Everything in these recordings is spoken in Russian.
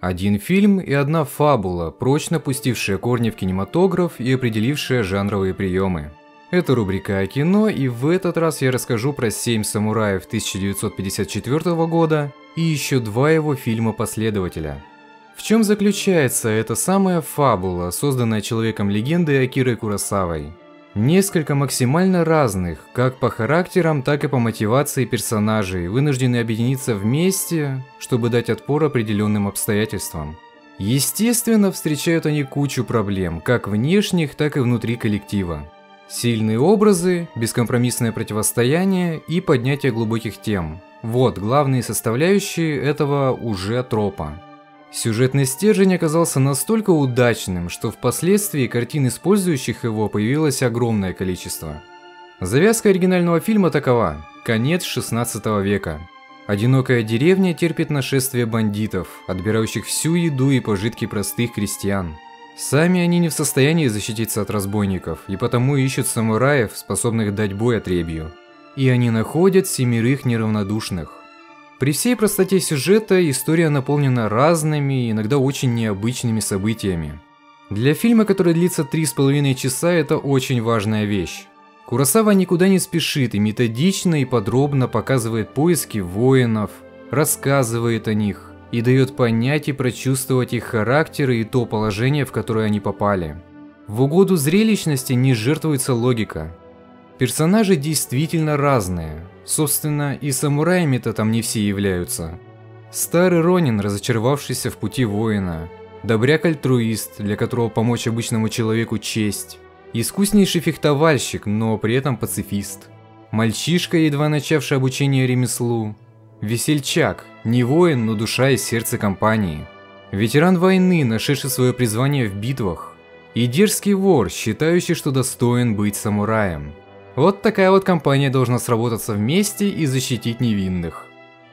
Один фильм и одна фабула, прочно пустившая корни в кинематограф и определившая жанровые приемы. Это рубрика о кино, и в этот раз я расскажу про «Семь самураев» 1954 года и еще два его фильма-последователя. В чем заключается эта самая фабула, созданная человеком-легендой Акирой Курасавой? Несколько максимально разных, как по характерам, так и по мотивации персонажей, вынуждены объединиться вместе, чтобы дать отпор определенным обстоятельствам. Естественно, встречают они кучу проблем, как внешних, так и внутри коллектива. Сильные образы, бескомпромиссное противостояние и поднятие глубоких тем. Вот главные составляющие этого уже тропа. Сюжетный стержень оказался настолько удачным, что впоследствии картин, использующих его, появилось огромное количество. Завязка оригинального фильма такова – конец 16 века. Одинокая деревня терпит нашествие бандитов, отбирающих всю еду и пожитки простых крестьян. Сами они не в состоянии защититься от разбойников, и потому ищут самураев, способных дать бой отребью. И они находят семерых неравнодушных. При всей простоте сюжета история наполнена разными, иногда очень необычными событиями. Для фильма, который длится три с половиной часа, это очень важная вещь. Курасава никуда не спешит и методично и подробно показывает поиски воинов, рассказывает о них и дает понять и прочувствовать их характеры и то положение, в которое они попали. В угоду зрелищности не жертвуется логика. Персонажи действительно разные, Собственно, и самураями-то там не все являются. Старый Ронин, разочаровавшийся в пути воина. Добряк-альтруист, для которого помочь обычному человеку честь. Искуснейший фехтовальщик, но при этом пацифист. Мальчишка, едва начавший обучение ремеслу. Весельчак, не воин, но душа и сердце компании. Ветеран войны, нашедший свое призвание в битвах. И дерзкий вор, считающий, что достоин быть самураем. Вот такая вот компания должна сработаться вместе и защитить невинных.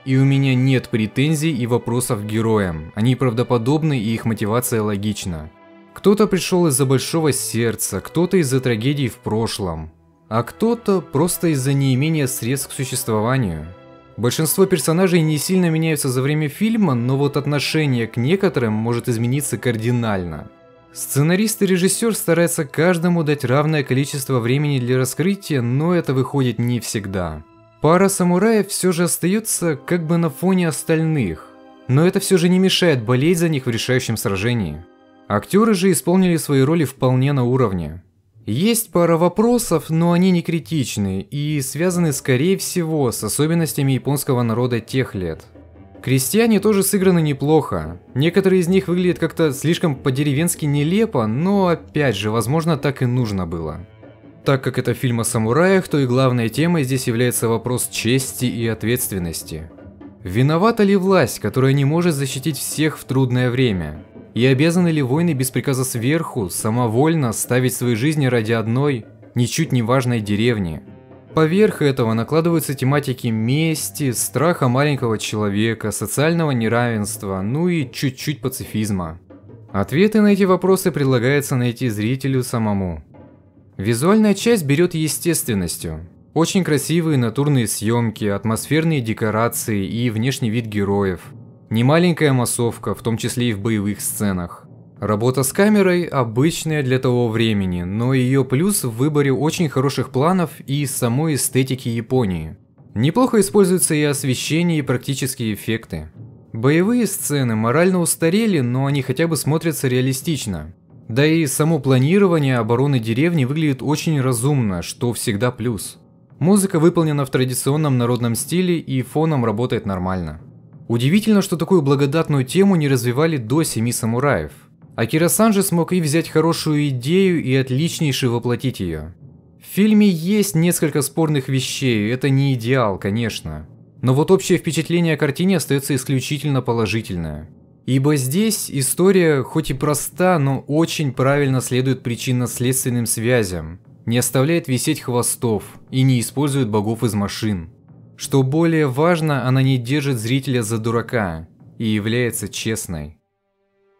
И у меня нет претензий и вопросов к героям, они правдоподобны и их мотивация логична. Кто-то пришел из-за большого сердца, кто-то из-за трагедий в прошлом, а кто-то просто из-за неимения средств к существованию. Большинство персонажей не сильно меняются за время фильма, но вот отношение к некоторым может измениться кардинально. Сценарист и режиссер стараются каждому дать равное количество времени для раскрытия, но это выходит не всегда. Пара самураев все же остается как бы на фоне остальных, но это все же не мешает болеть за них в решающем сражении. Актеры же исполнили свои роли вполне на уровне. Есть пара вопросов, но они не критичны и связаны скорее всего с особенностями японского народа тех лет – Крестьяне тоже сыграны неплохо. Некоторые из них выглядят как-то слишком по-деревенски нелепо, но опять же, возможно, так и нужно было. Так как это фильм о самураях, то и главной темой здесь является вопрос чести и ответственности. Виновата ли власть, которая не может защитить всех в трудное время? И обязаны ли воины без приказа сверху самовольно ставить свои жизни ради одной, ничуть не важной деревни? Поверх этого накладываются тематики мести, страха маленького человека, социального неравенства, ну и чуть-чуть пацифизма. Ответы на эти вопросы предлагается найти зрителю самому. Визуальная часть берет естественностью. Очень красивые натурные съемки, атмосферные декорации и внешний вид героев. Немаленькая массовка, в том числе и в боевых сценах. Работа с камерой обычная для того времени, но ее плюс в выборе очень хороших планов и самой эстетики Японии. Неплохо используются и освещение, и практические эффекты. Боевые сцены морально устарели, но они хотя бы смотрятся реалистично. Да и само планирование обороны деревни выглядит очень разумно, что всегда плюс. Музыка выполнена в традиционном народном стиле и фоном работает нормально. Удивительно, что такую благодатную тему не развивали до «Семи самураев». Акира Санжи смог и взять хорошую идею и отличнейше воплотить ее. В фильме есть несколько спорных вещей, это не идеал, конечно. Но вот общее впечатление о картине остается исключительно положительное. Ибо здесь история хоть и проста, но очень правильно следует причинно-следственным связям, не оставляет висеть хвостов и не использует богов из машин. Что более важно, она не держит зрителя за дурака и является честной.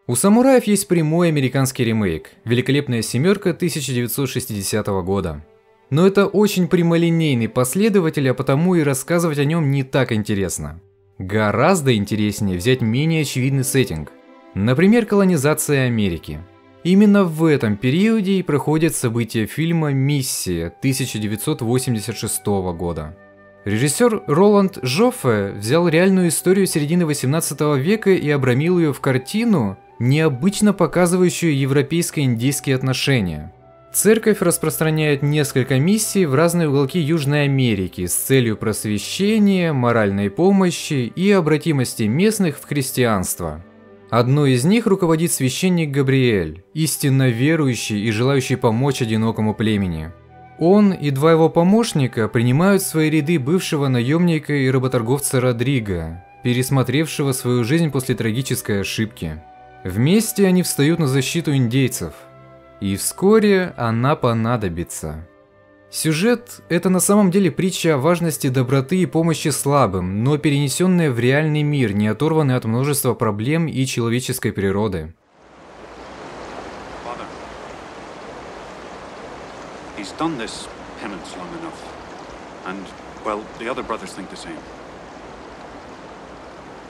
У самураев есть прямой американский ремейк «Великолепная семерка» 1960 года. Но это очень прямолинейный последователь, а потому и рассказывать о нем не так интересно. Гораздо интереснее взять менее очевидный сеттинг. Например, колонизация Америки. Именно в этом периоде и проходят события фильма «Миссия» 1986 года. Режиссер Роланд Жоффе взял реальную историю середины 18 века и обрамил ее в картину, необычно показывающую европейско-индийские отношения. Церковь распространяет несколько миссий в разные уголки Южной Америки с целью просвещения, моральной помощи и обратимости местных в христианство. Одной из них руководит священник Габриэль, истинно верующий и желающий помочь одинокому племени. Он и два его помощника принимают в свои ряды бывшего наемника и работорговца Родриго, пересмотревшего свою жизнь после трагической ошибки. Вместе они встают на защиту индейцев, и вскоре она понадобится. Сюжет – это на самом деле притча о важности доброты и помощи слабым, но перенесенная в реальный мир, не оторванный от множества проблем и человеческой природы. He's done this penance long enough. And, well, the other brothers think the same.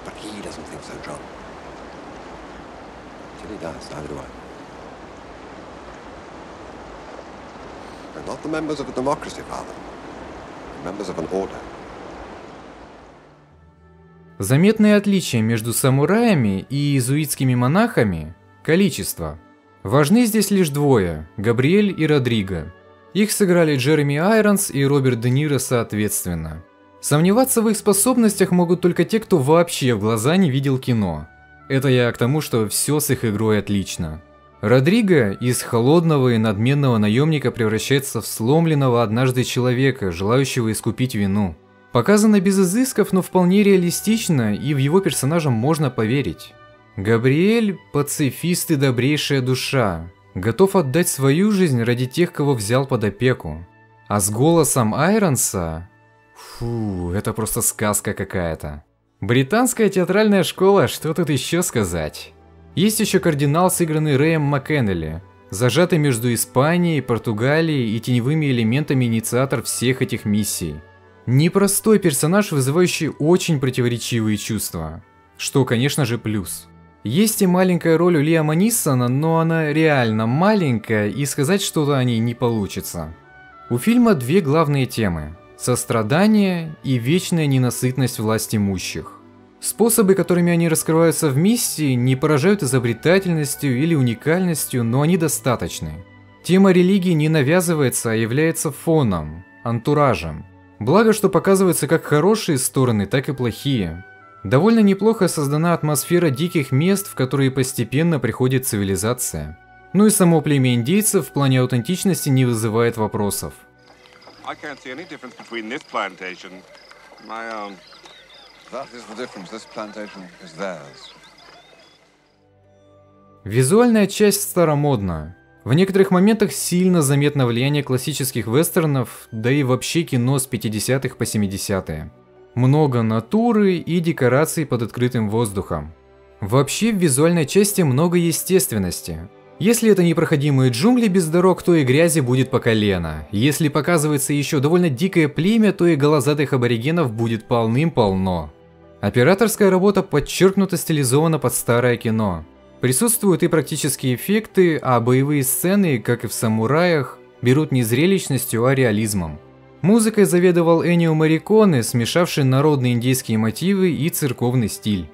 But he doesn't think so, John. Till he does, neither do I. They're not the members of a democracy, Father. They're members of an order. Заметное отличие между самураями и иезуитскими монахами – количество. Важны здесь лишь двое – Габриэль и Родриго. Их сыграли Джереми Айронс и Роберт Де Ниро соответственно. Сомневаться в их способностях могут только те, кто вообще в глаза не видел кино. Это я к тому, что все с их игрой отлично. Родриго из холодного и надменного наемника превращается в сломленного однажды человека, желающего искупить вину. Показано без изысков, но вполне реалистично, и в его персонажа можно поверить. Габриэль – пацифист и добрейшая душа, готов отдать свою жизнь ради тех, кого взял под опеку. А с голосом Айронса... Фу, это просто сказка какая-то. Британская театральная школа, что тут еще сказать? Есть еще кардинал, сыгранный Рэем МакКеннелли, зажатый между Испанией, Португалией и теневыми элементами инициатор всех этих миссий. Непростой персонаж, вызывающий очень противоречивые чувства. Что, конечно же, плюс. Есть и маленькая роль у Лиама Ниссона, но она реально маленькая, и сказать что-то о ней не получится. У фильма две главные темы – сострадание и вечная ненасытность власть имущих. Способы, которыми они раскрываются в миссии, не поражают изобретательностью или уникальностью, но они достаточны. Тема религии не навязывается, а является фоном, антуражем. Благо, что показываются как хорошие стороны, так и плохие. Довольно неплохо создана атмосфера диких мест, в которые постепенно приходит цивилизация. Ну и само племя индейцев в плане аутентичности не вызывает вопросов. Визуальная часть старомодна. В некоторых моментах сильно заметно влияние классических вестернов, да и вообще кино с 50-х по 70-е много натуры и декораций под открытым воздухом. Вообще в визуальной части много естественности. Если это непроходимые джунгли без дорог, то и грязи будет по колено. Если показывается еще довольно дикое племя, то и голозадых аборигенов будет полным-полно. Операторская работа подчеркнуто стилизована под старое кино. Присутствуют и практические эффекты, а боевые сцены, как и в «Самураях», берут не зрелищностью, а реализмом. Музыкой заведовал Энио Мариконе, смешавший народные индейские мотивы и церковный стиль.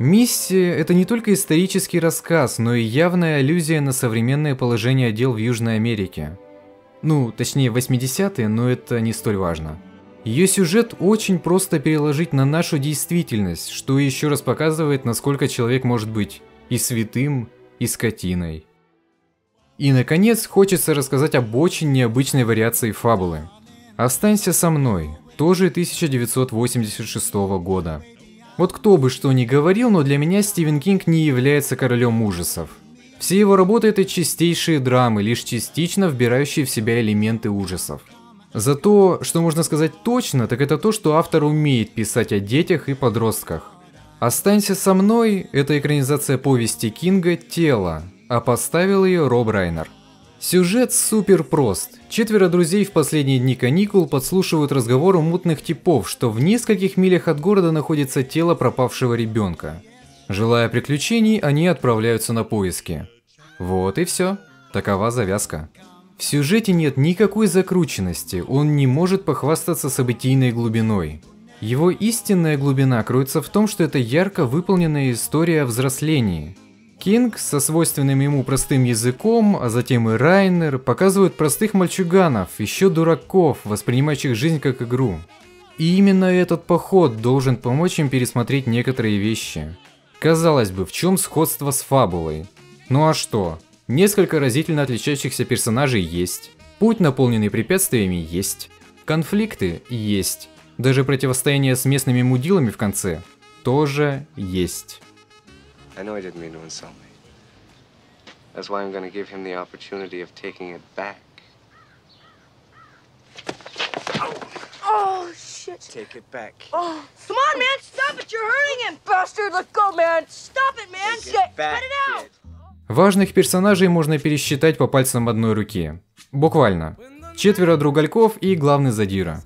Миссия – это не только исторический рассказ, но и явная аллюзия на современное положение дел в Южной Америке. Ну, точнее 80-е, но это не столь важно. Ее сюжет очень просто переложить на нашу действительность, что еще раз показывает, насколько человек может быть и святым, и скотиной. И наконец, хочется рассказать об очень необычной вариации фабулы – «Останься со мной», тоже 1986 года. Вот кто бы что ни говорил, но для меня Стивен Кинг не является королем ужасов. Все его работы это чистейшие драмы, лишь частично вбирающие в себя элементы ужасов. Зато, что можно сказать точно, так это то, что автор умеет писать о детях и подростках. «Останься со мной» – это экранизация повести Кинга «Тело», а поставил ее Роб Райнер – Сюжет супер прост. Четверо друзей в последние дни каникул подслушивают разговор у мутных типов, что в нескольких милях от города находится тело пропавшего ребенка. Желая приключений, они отправляются на поиски. Вот и все. Такова завязка. В сюжете нет никакой закрученности, он не может похвастаться событийной глубиной. Его истинная глубина кроется в том, что это ярко выполненная история о взрослении. Кинг со свойственным ему простым языком, а затем и Райнер показывают простых мальчуганов, еще дураков, воспринимающих жизнь как игру. И именно этот поход должен помочь им пересмотреть некоторые вещи. Казалось бы, в чем сходство с фабулой? Ну а что? Несколько разительно отличающихся персонажей есть. Путь, наполненный препятствиями, есть. Конфликты есть. Даже противостояние с местными мудилами в конце тоже есть. I know I didn't mean to insult me. That's why I'm gonna give him the opportunity of taking it back. Oh, shit. Take it back. Oh, come on, man. Stop it. You're hurting him. Bastard, let go, man. Stop it, man. Take shit. It back, Cut it out. Kid. Важных персонажей можно пересчитать по пальцам одной руки. Буквально. Четверо другальков и главный задира.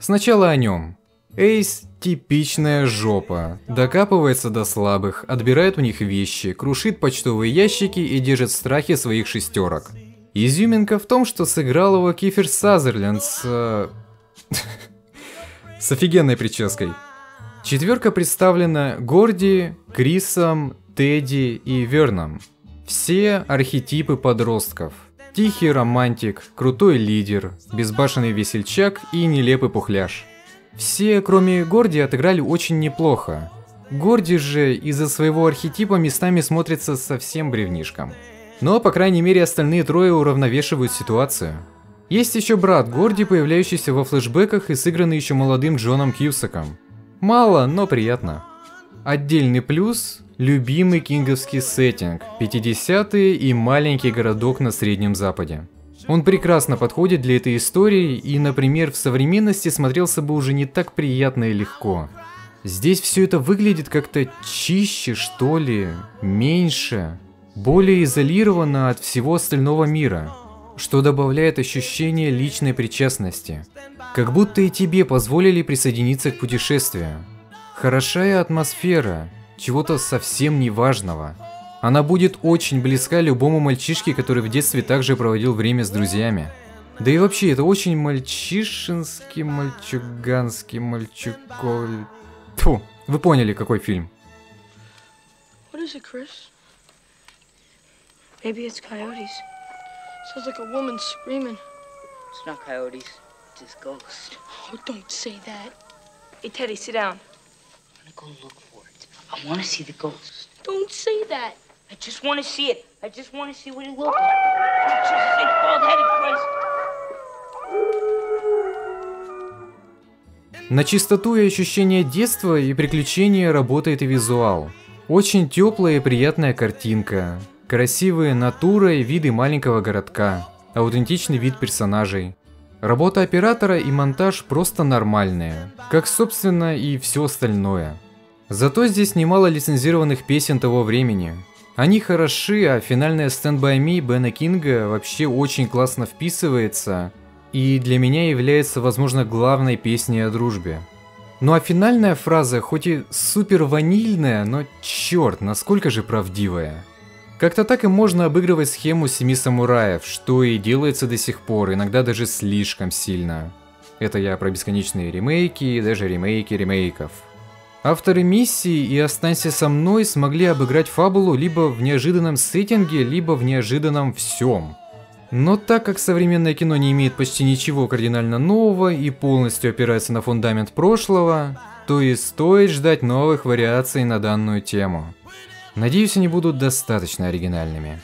Сначала о нем. Эйс – типичная жопа. Докапывается до слабых, отбирает у них вещи, крушит почтовые ящики и держит в страхе своих шестерок. Изюминка в том, что сыграл его Кифер Сазерленд с... Э, с офигенной прической. Четверка представлена Горди, Крисом, Тедди и Верном. Все архетипы подростков. Тихий романтик, крутой лидер, безбашенный весельчак и нелепый пухляш. Все, кроме Горди, отыграли очень неплохо. Горди же из-за своего архетипа местами смотрится совсем бревнишком. Но, по крайней мере, остальные трое уравновешивают ситуацию. Есть еще брат Горди, появляющийся во флешбеках и сыгранный еще молодым Джоном Кьюсаком. Мало, но приятно. Отдельный плюс Любимый кинговский сеттинг, 50-е и маленький городок на Среднем Западе. Он прекрасно подходит для этой истории и, например, в современности смотрелся бы уже не так приятно и легко. Здесь все это выглядит как-то чище, что ли, меньше, более изолировано от всего остального мира, что добавляет ощущение личной причастности. Как будто и тебе позволили присоединиться к путешествию. Хорошая атмосфера, чего-то совсем неважного. Она будет очень близка любому мальчишке, который в детстве также проводил время с друзьями. Да и вообще, это очень мальчишинский, мальчуганский, мальчуколь... Фу, вы поняли, какой фильм. What is it, Chris? Maybe it's coyotes. Sounds like a woman screaming. It's not coyotes, it's his ghost. Oh, don't say that. Hey, Teddy, sit down. I'm gonna go look for it. I want to see the ghost. Don't say that. I just want to see it. I just want to see what it looks like. Jesus' sake, bald-headed Christ. На чистоту и ощущение детства и приключения работает и визуал. Очень теплая и приятная картинка, красивые натура и виды маленького городка, аутентичный вид персонажей. Работа оператора и монтаж просто нормальные, как собственно и все остальное. Зато здесь немало лицензированных песен того времени. Они хороши, а финальная Stand By Me Бена Кинга вообще очень классно вписывается и для меня является, возможно, главной песней о дружбе. Ну а финальная фраза, хоть и супер ванильная, но черт, насколько же правдивая. Как-то так и можно обыгрывать схему семи самураев, что и делается до сих пор, иногда даже слишком сильно. Это я про бесконечные ремейки и даже ремейки ремейков. Авторы миссии и «Останься со мной» смогли обыграть фабулу либо в неожиданном сеттинге, либо в неожиданном всем. Но так как современное кино не имеет почти ничего кардинально нового и полностью опирается на фундамент прошлого, то и стоит ждать новых вариаций на данную тему. Надеюсь, они будут достаточно оригинальными.